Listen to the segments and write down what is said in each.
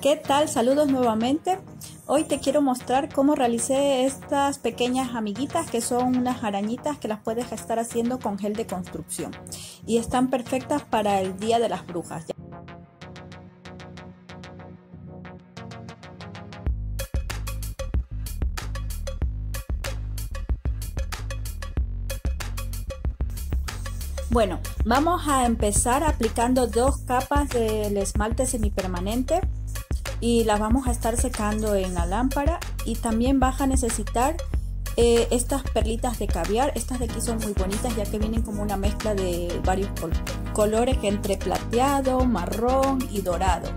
¿Qué tal? Saludos nuevamente. Hoy te quiero mostrar cómo realicé estas pequeñas amiguitas que son unas arañitas que las puedes estar haciendo con gel de construcción y están perfectas para el Día de las Brujas. Bueno, vamos a empezar aplicando dos capas del esmalte semipermanente y las vamos a estar secando en la lámpara y también vas a necesitar eh, estas perlitas de caviar. Estas de aquí son muy bonitas ya que vienen como una mezcla de varios colores entre plateado, marrón y dorado.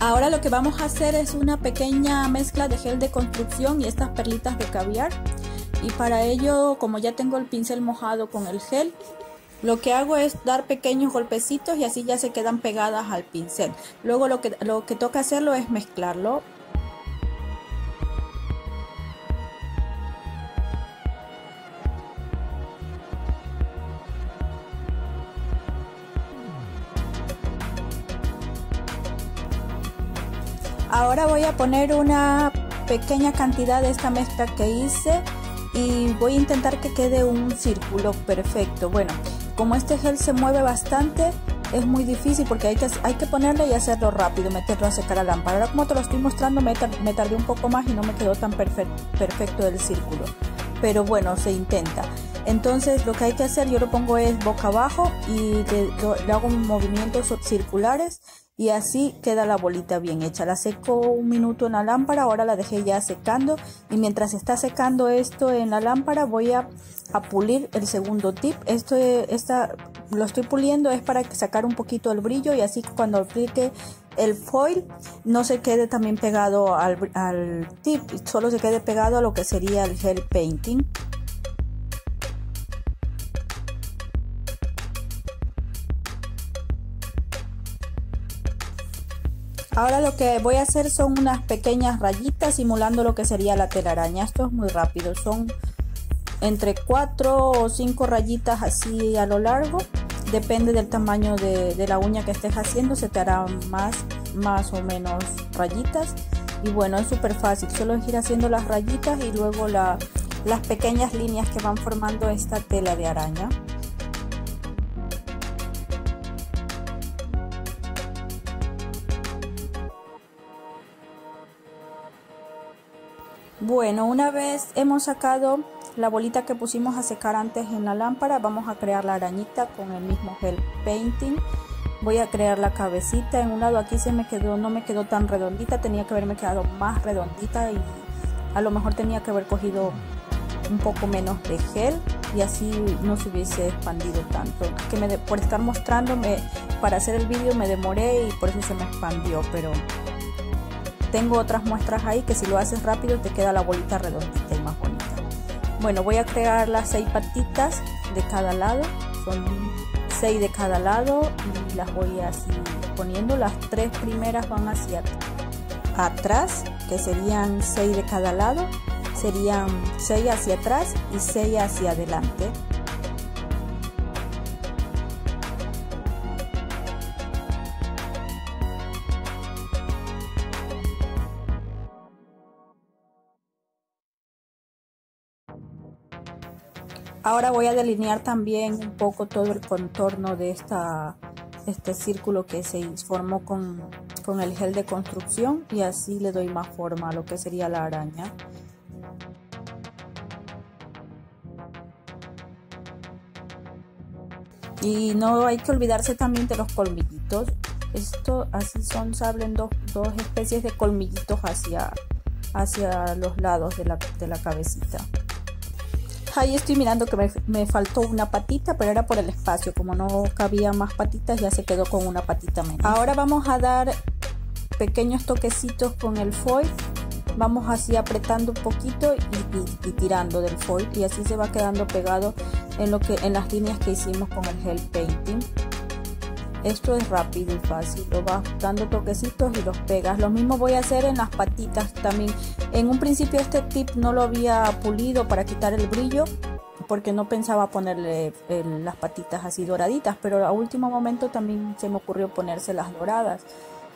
Ahora lo que vamos a hacer es una pequeña mezcla de gel de construcción y estas perlitas de caviar. Y para ello, como ya tengo el pincel mojado con el gel, lo que hago es dar pequeños golpecitos y así ya se quedan pegadas al pincel. Luego lo que, lo que toca hacerlo es mezclarlo Ahora voy a poner una pequeña cantidad de esta mezcla que hice y voy a intentar que quede un círculo perfecto. Bueno, como este gel se mueve bastante, es muy difícil porque hay que, hay que y hacerlo rápido, meterlo a secar a lámpara. Ahora como te lo estoy mostrando me, me tardé un poco más y no me quedó tan perfecto, perfecto el círculo. Pero bueno, se intenta. Entonces lo que hay que hacer, yo lo pongo es boca abajo y le hago movimientos circulares y así queda la bolita bien hecha. La seco un minuto en la lámpara, ahora la dejé ya secando y mientras está secando esto en la lámpara voy a, pulir el segundo tip. Esto lo estoy puliendo es para sacar un poquito el brillo y así cuando aplique el foil no se quede también pegado al, al tip, solo se quede pegado a lo que sería el gel painting. Ahora lo que voy a hacer son unas pequeñas rayitas simulando lo que sería la telaraña. Esto es muy rápido, son entre 4 o 5 rayitas así a lo largo. Depende del tamaño de, la uña que estés haciendo, se te harán más, más o menos rayitas. Y bueno, es súper fácil, solo es ir haciendo las rayitas y luego las pequeñas líneas que van formando esta tela de araña. Bueno, una vez hemos sacado la bolita que pusimos a secar antes en la lámpara, vamos a crear la arañita con el mismo gel painting. Voy a crear la cabecita. En un lado aquí se me quedó, no me quedó tan redondita, tenía que haberme quedado más redondita y a lo mejor tenía que haber cogido un poco menos de gel y así no se hubiese expandido tanto. Que me por estar mostrándome para hacer el vídeo me demoré y por eso se me expandió, pero tengo otras muestras ahí que si lo haces rápido te queda la bolita redondita y más bonita. Bueno, voy a crear las seis patitas de cada lado. Son seis de cada lado y las voy así poniendo. Las tres primeras van hacia atrás, que serían seis de cada lado. Serían seis hacia atrás y seis hacia adelante. Ahora voy a delinear también un poco todo el contorno de este círculo que se formó con, con el gel de construcción y así le doy más forma a lo que sería la araña. Y no hay que olvidarse también de los colmillitos. Esto así son, saben dos, dos especies de colmillitos hacia, hacia los lados de la, de la cabecita. Ahí estoy mirando que me, faltó una patita, pero era por el espacio. Como no cabía más patitas, ya se quedó con una patita menos. Ahora vamos a dar pequeños toquecitos con el foil. Vamos así apretando un poquito y, tirando del foil y así se va quedando pegado en, lo que, en las líneas que hicimos con el gel painting. Esto es rápido y fácil, lo vas dando toquecitos y los pegas. Lo mismo voy a hacer en las patitas también. En un principio este tip no lo había pulido para quitar el brillo, porque no pensaba ponerle las patitas así doraditas, pero a último momento también se me ocurrió ponerse las doradas.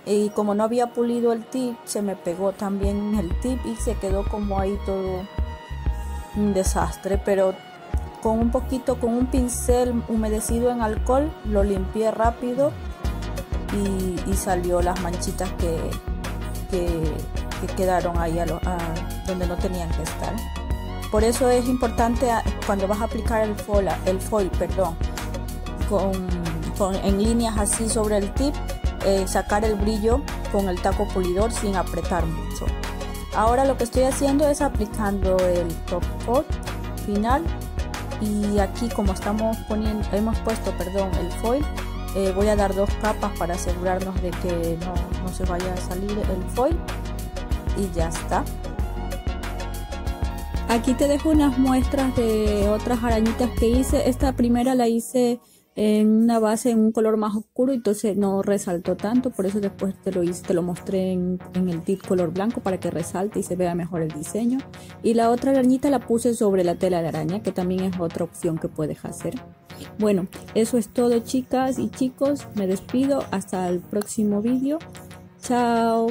Y como no había pulido el tip, se me pegó también el tip y se quedó como ahí todo un desastre, pero con un poquito, con un pincel humedecido en alcohol, lo limpié rápido y, salió las manchitas que, que, quedaron ahí a donde no tenían que estar. Por eso es importante ah, cuando vas a aplicar el foil, el foil perdón, con, en líneas así sobre el tip, eh, sacar el brillo con el taco pulidor sin apretar mucho. Ahora lo que estoy haciendo es aplicando el top coat final y aquí como estamos poniendo, hemos puesto perdón el foil, eh, voy a dar dos capas para asegurarnos de que no, no se vaya a salir el foil y ya está. Aquí te dejo unas muestras de otras arañitas que hice. Esta primera la hice en una base en un color más oscuro, entonces no resaltó tanto, por eso después te lo hice, te lo mostré en, el tip color blanco para que resalte y se vea mejor el diseño. Y la otra arañita la puse sobre la tela de araña, que también es otra opción que puedes hacer. Bueno, eso es todo chicas y chicos, me despido, hasta el próximo vídeo. Chao.